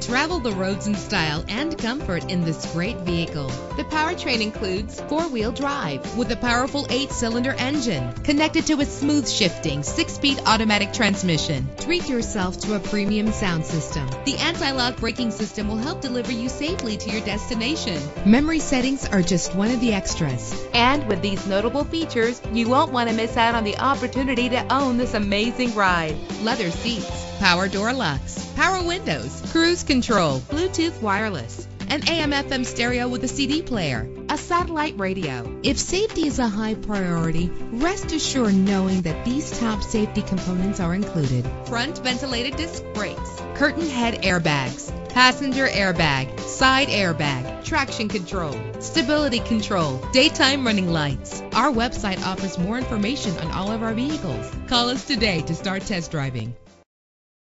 Travel the roads in style and comfort in this great vehicle. The powertrain includes four-wheel drive with a powerful eight-cylinder engine connected to a smooth shifting six-speed automatic transmission. Treat yourself to a premium sound system. The anti-lock braking system will help deliver you safely to your destination. Memory settings are just one of the extras. And with these notable features, you won't want to miss out on the opportunity to own this amazing ride. Leather seats, power door locks, power windows, cruise control, Bluetooth wireless, an AM FM stereo with a CD player, a satellite radio. If safety is a high priority, rest assured knowing that these top safety components are included. Front ventilated disc brakes, curtain head airbags, passenger airbag, side airbag, traction control, stability control, daytime running lights. Our website offers more information on all of our vehicles. Call us today to start test driving.